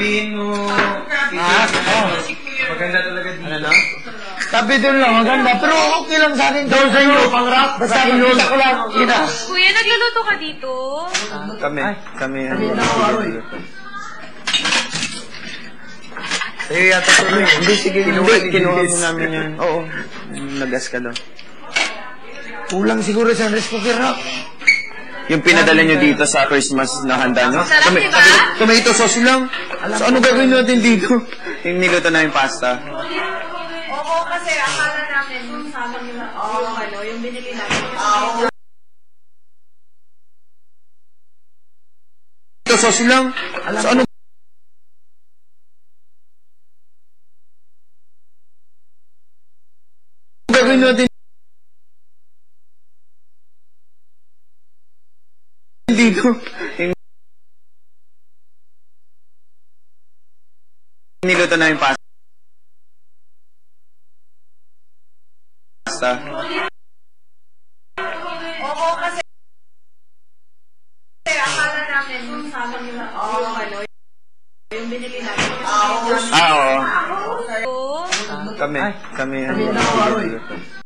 Sabihin mo, Ah, oh. maganda talaga dito. Ano na? Sabi doon lang, maganda. Pero okay lang sa akin. Doon sa iyo, pang rap. Basta kita ko lang. Kita. Kuya, nagluluto ka dito? Kami, kami. ano, Sa'yo yata tuloy. Hindi, sige. Hindi, Kinuha kinuha mo namin yan. Oo. Nagas ka daw. Kulang siguro sa rice cooker rap. Yung pinadala nyo dito sa Christmas na handa nyo? Sarap, Tome- diba? Tomato sauce lang. So ano gagawin natin dito? Yung niluto na yung pasta. Oo, kasi akala namin yung sama nila, yung ano, yung binili namin. Tomato sauce lang. So ano gagawin natin dito? Niluto na yung pasta. Oo, kasi akala namin yung sama nila, yung ano, yung binili namin. Ah, oo. Kami, kami. Kami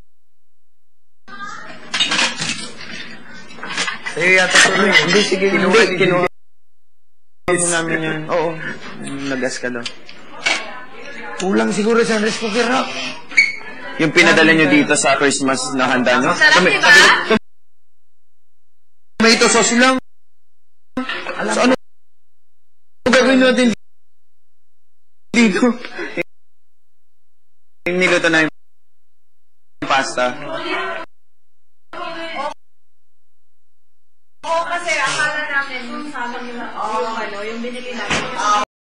Sa'yo yata tuloy. Hindi, sige. Kinuha Hindi, kinuha mo namin yan. Oo. Nagas ka daw. Kulang siguro sa rice cooker rap. Yung pinadala nyo dito sa Christmas na handa nyo? Sarap, diba? Tomato sauce lang. So ano gagawin natin dito? Niluto na yung kasama nyo na oh, yung ano, yung binili natin. Oh.